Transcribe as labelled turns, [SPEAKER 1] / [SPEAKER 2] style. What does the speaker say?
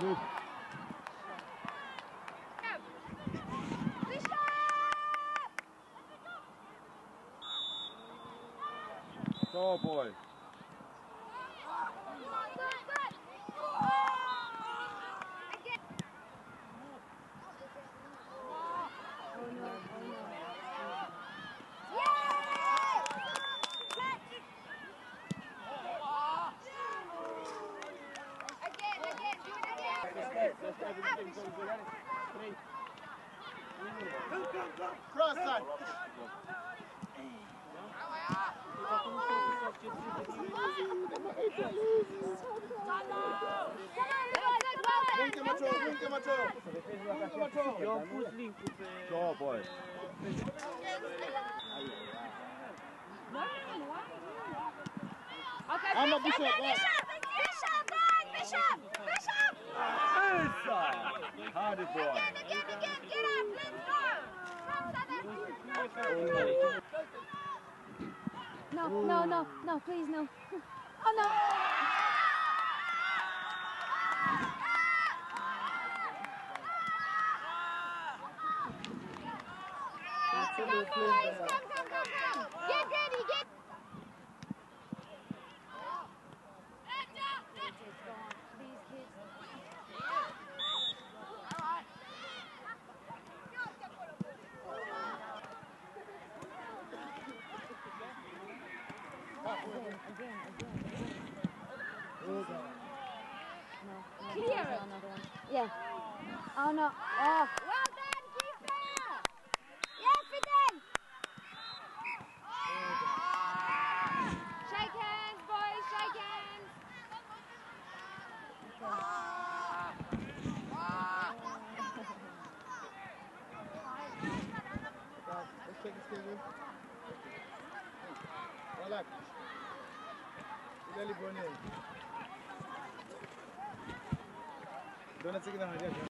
[SPEAKER 1] Good. Go, boy.
[SPEAKER 2] Cross side. Punte macho, punte macho. Punte macho.
[SPEAKER 1] Go, boy.
[SPEAKER 3] Okay, Bishop,
[SPEAKER 2] Bishop,
[SPEAKER 3] Bishop, Bishop, Bishop, Bishop, Bishop.
[SPEAKER 1] Hardy boy.
[SPEAKER 3] Again, again, again, get up, let's go.
[SPEAKER 4] No, no, no, no, please, no. Oh, no.
[SPEAKER 3] Come, boys, come, come, come, come. Get ready, get. Clear it.
[SPEAKER 4] Yeah. Oh, no. Oh.
[SPEAKER 3] Well done, keeper. Yeah, Fidel. Shake hands, boys, shake hands.
[SPEAKER 2] Let's check the schedule. Relax. Idali Δεν είναι